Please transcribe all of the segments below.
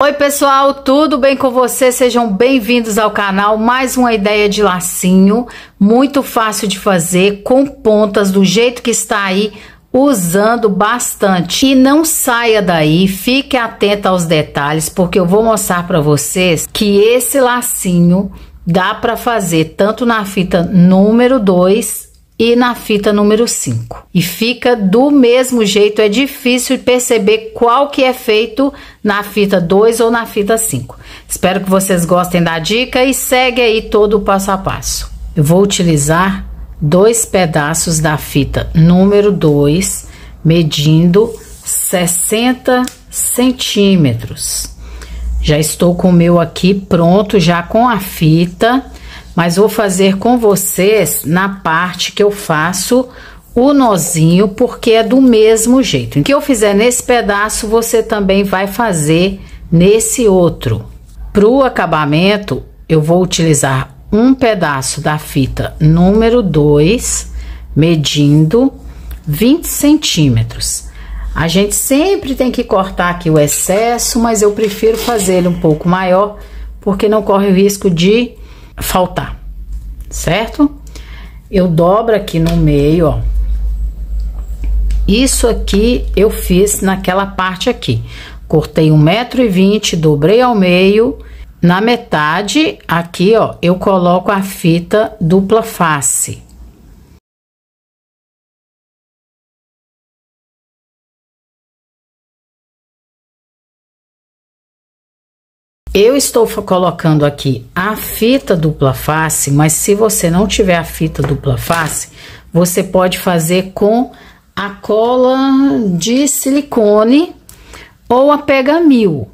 Oi pessoal, tudo bem com vocês? Sejam bem-vindos ao canal. Mais uma ideia de lacinho, muito fácil de fazer, com pontas do jeito que está aí, usando bastante. E não saia daí, fique atenta aos detalhes, porque eu vou mostrar para vocês que esse lacinho dá para fazer tanto na fita número 2 e na fita número 5. E fica do mesmo jeito, é difícil perceber qual que é feito na fita 2 ou na fita 5. Espero que vocês gostem da dica e segue aí todo o passo a passo. Eu vou utilizar dois pedaços da fita número 2, medindo 60 centímetros. Já estou com o meu aqui pronto, já com a fita mas vou fazer com vocês na parte que eu faço o nozinho, porque é do mesmo jeito. O que eu fizer nesse pedaço, você também vai fazer nesse outro. Para o acabamento, eu vou utilizar um pedaço da fita número 2, medindo 20 centímetros. A gente sempre tem que cortar aqui o excesso, mas eu prefiro fazer ele um pouco maior, porque não corre o risco de faltar, certo? Eu dobro aqui no meio, ó. Isso aqui eu fiz naquela parte aqui. Cortei um metro e vinte, dobrei ao meio. Na metade, aqui, ó, eu coloco a fita dupla face. Eu estou colocando aqui a fita dupla face, mas se você não tiver a fita dupla face, você pode fazer com a cola de silicone ou a pega mil.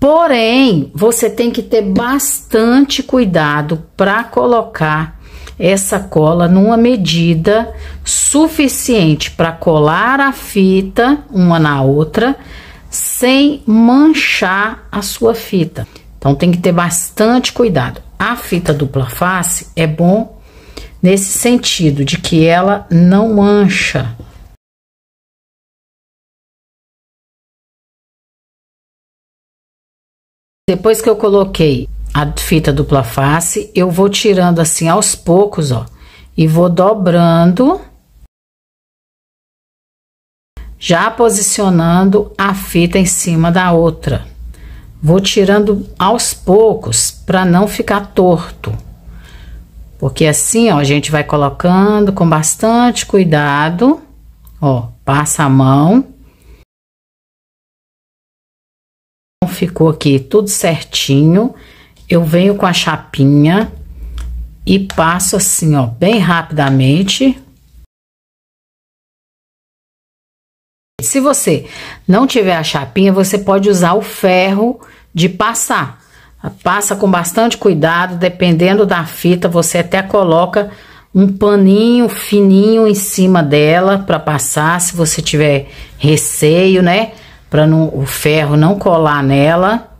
Porém, você tem que ter bastante cuidado para colocar essa cola numa medida suficiente para colar a fita uma na outra sem manchar a sua fita. Então tem que ter bastante cuidado. A fita dupla face é bom nesse sentido de que ela não mancha. Depois que eu coloquei a fita dupla face, eu vou tirando assim aos poucos, ó, e vou dobrando já posicionando a fita em cima da outra. Vou tirando aos poucos para não ficar torto. Porque assim, ó, a gente vai colocando com bastante cuidado. Ó, passa a mão. Ficou aqui tudo certinho. Eu venho com a chapinha e passo assim, ó, bem rapidamente Se você não tiver a chapinha, você pode usar o ferro de passar. Passa com bastante cuidado, dependendo da fita, você até coloca um paninho fininho em cima dela para passar, se você tiver receio, né? Para o ferro não colar nela.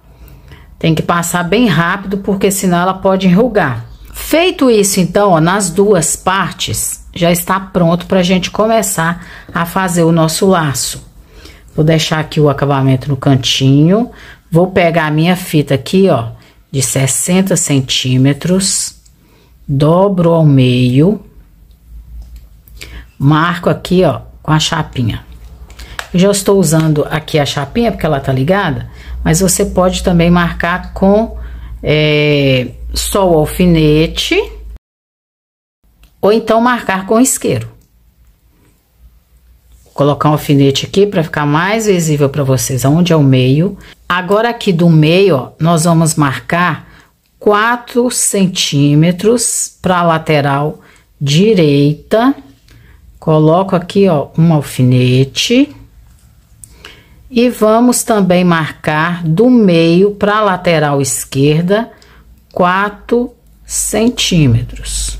Tem que passar bem rápido, porque senão ela pode enrugar. Feito isso, então, ó, nas duas partes, já está pronto para a gente começar a fazer o nosso laço. Vou deixar aqui o acabamento no cantinho. Vou pegar a minha fita aqui, ó, de 60 centímetros. Dobro ao meio. Marco aqui, ó, com a chapinha. Eu já estou usando aqui a chapinha porque ela tá ligada, mas você pode também marcar com é, só o alfinete ou então marcar com isqueiro. Vou colocar um alfinete aqui para ficar mais visível para vocês aonde é o meio. Agora aqui do meio, ó, nós vamos marcar 4 centímetros para a lateral direita. Coloco aqui, ó, um alfinete. E vamos também marcar do meio para a lateral esquerda 4 centímetros.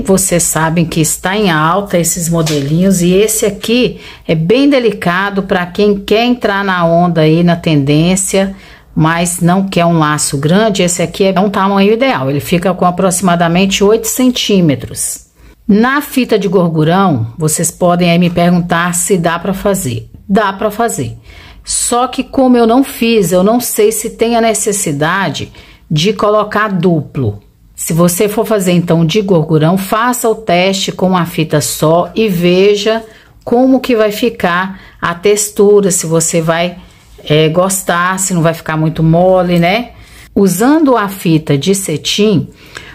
Vocês sabem que está em alta esses modelinhos e esse aqui é bem delicado para quem quer entrar na onda aí, na tendência, mas não quer um laço grande. Esse aqui é um tamanho ideal, ele fica com aproximadamente 8 centímetros. Na fita de gorgurão, vocês podem aí me perguntar se dá para fazer. Dá para fazer. Só que como eu não fiz, eu não sei se tem a necessidade de colocar duplo. Se você for fazer então de gorgurão, faça o teste com uma fita só e veja como que vai ficar a textura, se você vai é, gostar, se não vai ficar muito mole, né? Usando a fita de cetim,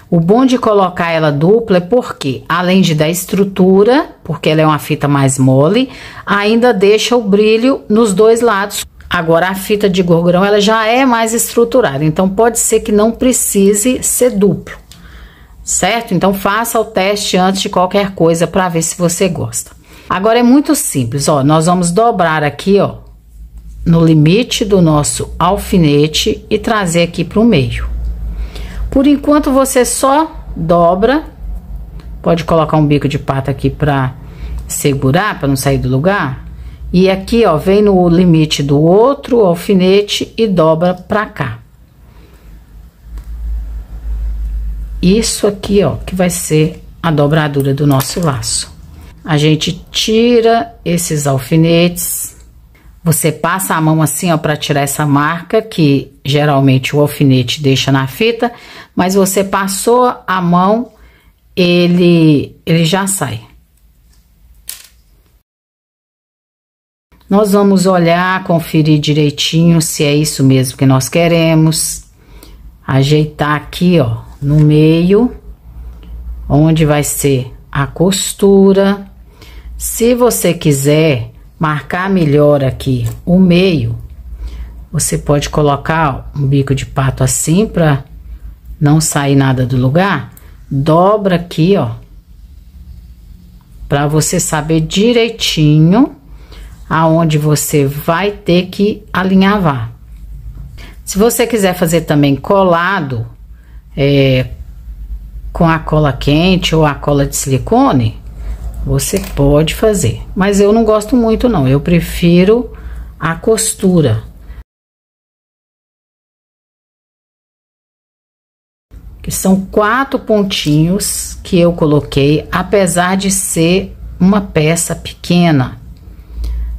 o bom de colocar ela dupla é porque, além de dar estrutura, porque ela é uma fita mais mole, ainda deixa o brilho nos dois lados. Agora, a fita de gorgurão, ela já é mais estruturada, então pode ser que não precise ser duplo, certo? Então, faça o teste antes de qualquer coisa para ver se você gosta. Agora, é muito simples, ó, nós vamos dobrar aqui, ó, no limite do nosso alfinete e trazer aqui para o meio. Por enquanto você só dobra, pode colocar um bico de pata aqui para segurar, para não sair do lugar. E aqui, ó, vem no limite do outro alfinete e dobra para cá. Isso aqui, ó, que vai ser a dobradura do nosso laço. A gente tira esses alfinetes você passa a mão assim, ó, para tirar essa marca que geralmente o alfinete deixa na fita, mas você passou a mão, ele ele já sai. Nós vamos olhar, conferir direitinho se é isso mesmo que nós queremos. Ajeitar aqui, ó, no meio, onde vai ser a costura. Se você quiser marcar melhor aqui o meio, você pode colocar um bico de pato assim para não sair nada do lugar. Dobra aqui, ó, para você saber direitinho aonde você vai ter que alinhavar. Se você quiser fazer também colado, é, com a cola quente ou a cola de silicone, você pode fazer, mas eu não gosto muito não. Eu prefiro a costura. Que são quatro pontinhos que eu coloquei, apesar de ser uma peça pequena.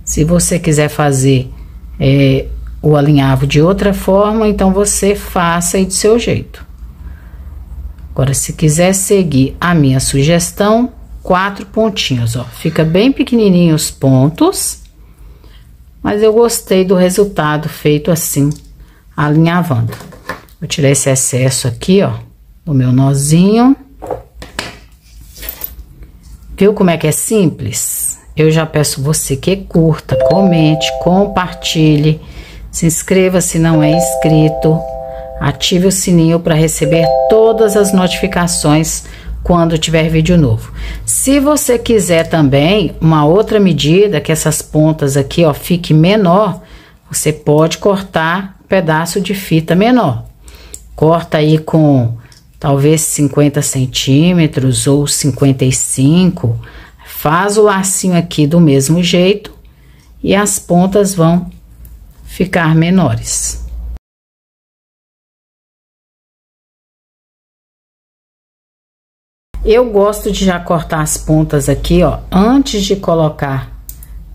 Se você quiser fazer é, o alinhavo de outra forma, então você faça aí do seu jeito. Agora, se quiser seguir a minha sugestão, quatro pontinhos, ó. Fica bem pequenininho os pontos, mas eu gostei do resultado feito assim, alinhavando. Vou tirar esse excesso aqui, ó, do meu nozinho. Viu como é que é simples? Eu já peço você que curta, comente, compartilhe, se inscreva se não é inscrito, ative o sininho para receber todas as notificações quando tiver vídeo novo. Se você quiser também uma outra medida, que essas pontas aqui, ó, fique menor, você pode cortar um pedaço de fita menor. Corta aí com talvez 50 centímetros ou 55. Faz o lacinho aqui do mesmo jeito e as pontas vão ficar menores. Eu gosto de já cortar as pontas aqui, ó, antes de colocar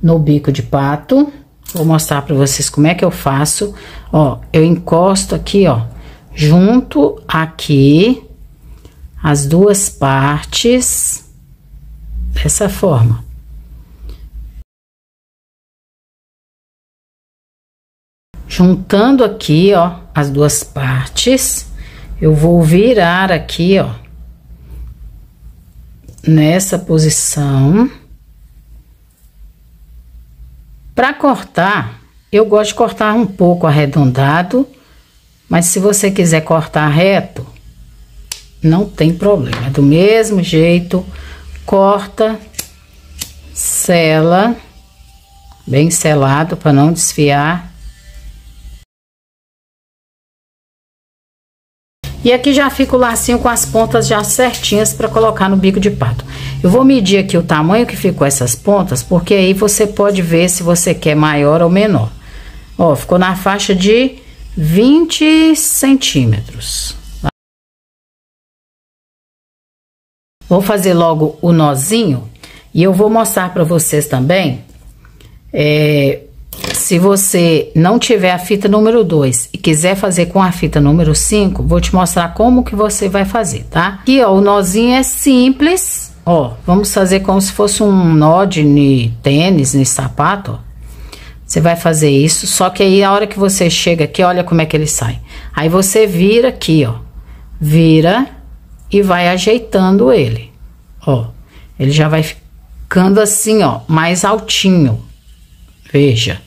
no bico de pato. Vou mostrar para vocês como é que eu faço. Ó, eu encosto aqui, ó, junto aqui as duas partes dessa forma. Juntando aqui, ó, as duas partes, eu vou virar aqui, ó, nessa posição. Para cortar, eu gosto de cortar um pouco arredondado, mas se você quiser cortar reto, não tem problema. Do mesmo jeito, corta, sela, bem selado para não desfiar. E aqui já fica o lacinho com as pontas já certinhas para colocar no bico de pato. Eu vou medir aqui o tamanho que ficou essas pontas, porque aí você pode ver se você quer maior ou menor. Ó, ficou na faixa de 20 centímetros. Vou fazer logo o nozinho e eu vou mostrar para vocês também. É, se você não tiver a fita número 2 e quiser fazer com a fita número 5, vou te mostrar como que você vai fazer, tá? Aqui, ó, o nozinho é simples, ó, vamos fazer como se fosse um nó de tênis, de sapato, ó. Você vai fazer isso, só que aí a hora que você chega aqui, olha como é que ele sai. Aí você vira aqui, ó, vira e vai ajeitando ele, ó. Ele já vai ficando assim, ó, mais altinho, veja.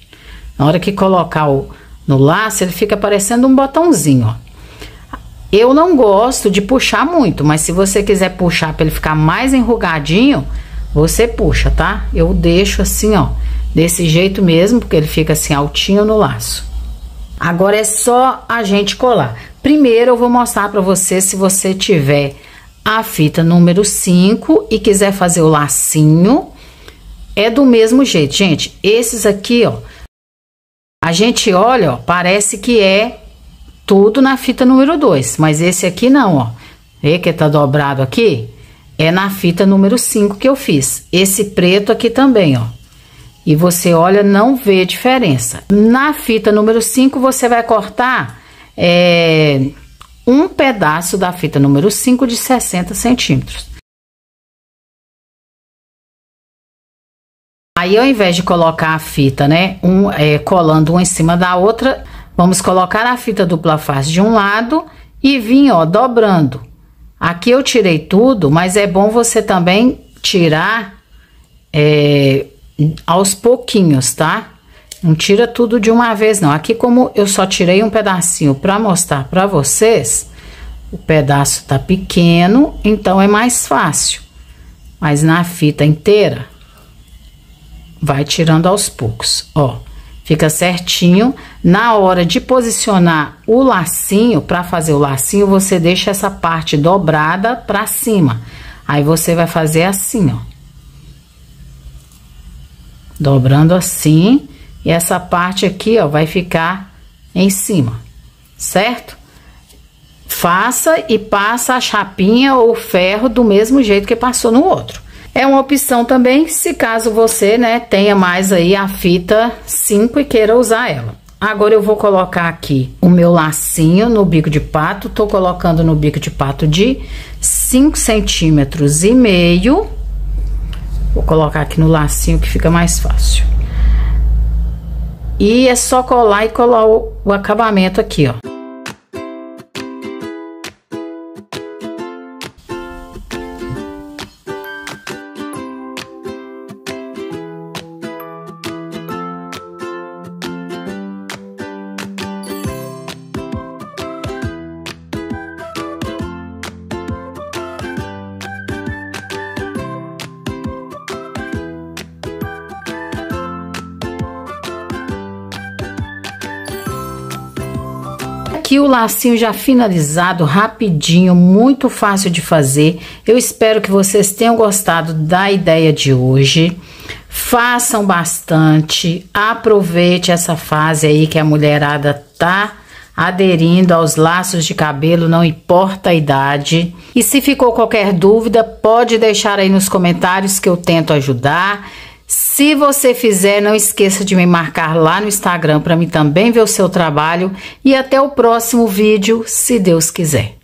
Na hora que colocar o, no laço, ele fica parecendo um botãozinho, ó. Eu não gosto de puxar muito, mas se você quiser puxar para ele ficar mais enrugadinho, você puxa, tá? Eu deixo assim, ó, desse jeito mesmo, porque ele fica assim altinho no laço. Agora é só a gente colar. Primeiro eu vou mostrar para você se você tiver a fita número 5 e quiser fazer o lacinho, é do mesmo jeito. Gente, esses aqui, ó, a gente olha, ó, parece que é tudo na fita número 2, mas esse aqui não, ó. Vê que tá dobrado aqui? É na fita número 5 que eu fiz. Esse preto aqui também, ó. E você olha, não vê diferença. Na fita número 5, você vai cortar é, um pedaço da fita número 5 de 60 centímetros. Aí, ao invés de colocar a fita, né, um, é, colando uma em cima da outra, vamos colocar a fita dupla face de um lado e vir, ó, dobrando. Aqui eu tirei tudo, mas é bom você também tirar é, aos pouquinhos, tá? Não tira tudo de uma vez, não. Aqui, como eu só tirei um pedacinho para mostrar para vocês, o pedaço tá pequeno, então é mais fácil. Mas na fita inteira, vai tirando aos poucos, ó. Fica certinho. Na hora de posicionar o lacinho, para fazer o lacinho, você deixa essa parte dobrada para cima. Aí você vai fazer assim, ó. Dobrando assim, e essa parte aqui, ó, vai ficar em cima, certo? Faça e passa a chapinha ou ferro do mesmo jeito que passou no outro. É uma opção também, se caso você, né, tenha mais aí a fita 5 e queira usar ela. Agora eu vou colocar aqui o meu lacinho no bico de pato, tô colocando no bico de pato de 5 centímetros e meio. Vou colocar aqui no lacinho que fica mais fácil. E é só colar e colar o, o acabamento aqui, ó. Aqui o lacinho já finalizado, rapidinho, muito fácil de fazer. Eu espero que vocês tenham gostado da ideia de hoje. Façam bastante, aproveite essa fase aí que a mulherada tá aderindo aos laços de cabelo, não importa a idade. E se ficou qualquer dúvida, pode deixar aí nos comentários que eu tento ajudar. Se você fizer, não esqueça de me marcar lá no Instagram para mim também ver o seu trabalho e até o próximo vídeo, se Deus quiser.